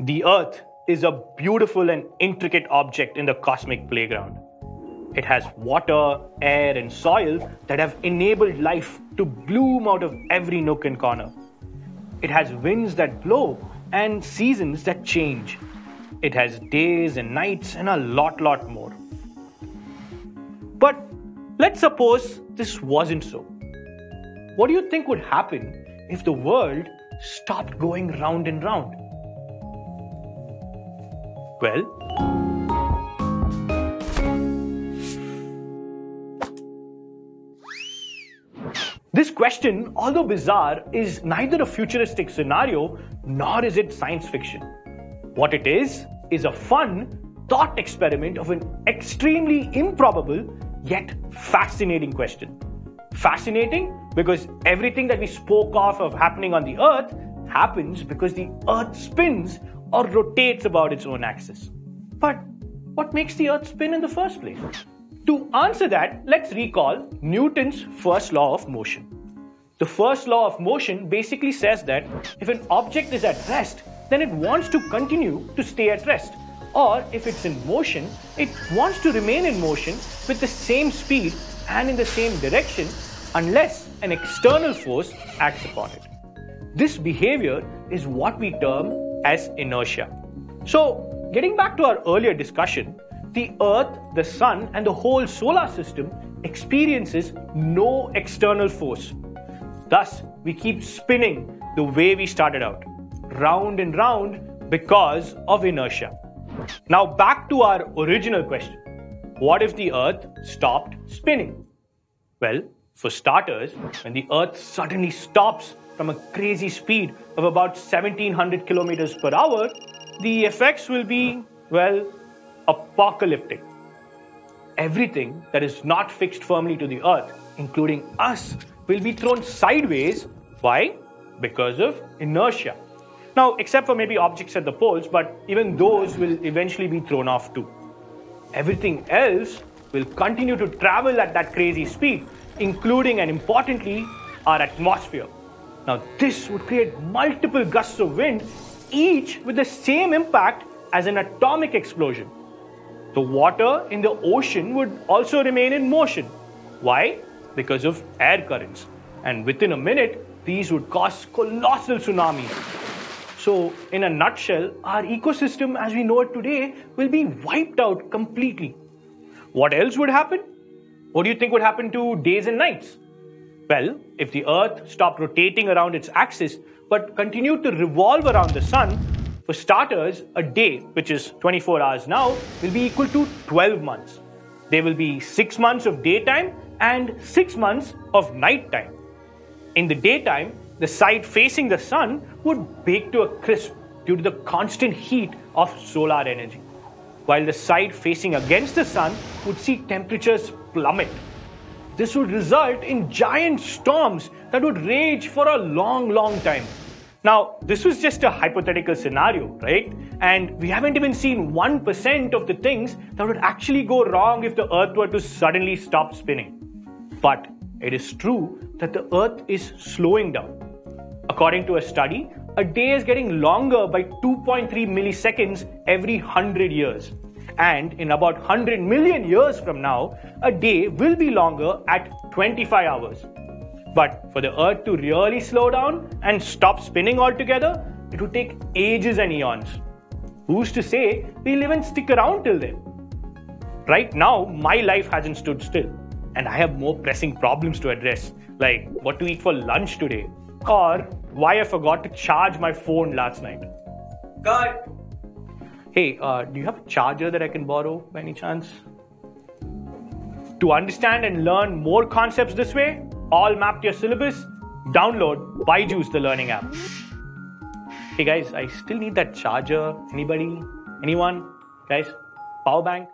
The Earth is a beautiful and intricate object in the cosmic playground. It has water, air, and soil that have enabled life to bloom out of every nook and corner. It has winds that blow and seasons that change. It has days and nights and a lot, lot more. But let's suppose this wasn't so. What do you think would happen if the world stopped going round and round? Well, This question, although bizarre, is neither a futuristic scenario nor is it science fiction. What it is, is a fun thought experiment of an extremely improbable yet fascinating question. Fascinating because everything that we spoke of of happening on the earth happens because the earth spins or rotates about its own axis. But what makes the earth spin in the first place? To answer that, let's recall Newton's first law of motion. The first law of motion basically says that if an object is at rest, then it wants to continue to stay at rest. Or if it's in motion, it wants to remain in motion with the same speed and in the same direction unless an external force acts upon it. This behavior is what we term as inertia. So, getting back to our earlier discussion, the Earth, the Sun, and the whole solar system experiences no external force. Thus, we keep spinning the way we started out, round and round because of inertia. Now, back to our original question What if the Earth stopped spinning? Well, for starters, when the Earth suddenly stops from a crazy speed of about 1700 kilometers per hour, the effects will be, well, apocalyptic. Everything that is not fixed firmly to the earth, including us, will be thrown sideways. Why? Because of inertia. Now, except for maybe objects at the poles, but even those will eventually be thrown off too. Everything else will continue to travel at that crazy speed, including and importantly, our atmosphere. Now, this would create multiple gusts of wind, each with the same impact as an atomic explosion. The water in the ocean would also remain in motion. Why? Because of air currents. And within a minute, these would cause colossal tsunamis. So, in a nutshell, our ecosystem as we know it today will be wiped out completely. What else would happen? What do you think would happen to days and nights? Well, if the Earth stopped rotating around its axis but continued to revolve around the Sun, for starters, a day, which is 24 hours now, will be equal to 12 months. There will be 6 months of daytime and 6 months of nighttime. In the daytime, the side facing the sun would bake to a crisp due to the constant heat of solar energy, while the side facing against the sun would see temperatures plummet. This would result in giant storms that would rage for a long, long time. Now, this was just a hypothetical scenario, right? And we haven't even seen 1% of the things that would actually go wrong if the Earth were to suddenly stop spinning. But it is true that the Earth is slowing down. According to a study, a day is getting longer by 2.3 milliseconds every 100 years. And in about 100 million years from now, a day will be longer at 25 hours. But for the Earth to really slow down and stop spinning altogether, it would take ages and eons. Who's to say we'll even stick around till then? Right now, my life hasn't stood still, and I have more pressing problems to address, like what to eat for lunch today, or why I forgot to charge my phone last night. Cut! Hey, uh, do you have a charger that I can borrow by any chance? To understand and learn more concepts this way, all mapped to your syllabus, download Byju's the learning app. Hey guys, I still need that charger. Anybody? Anyone? Guys, power bank?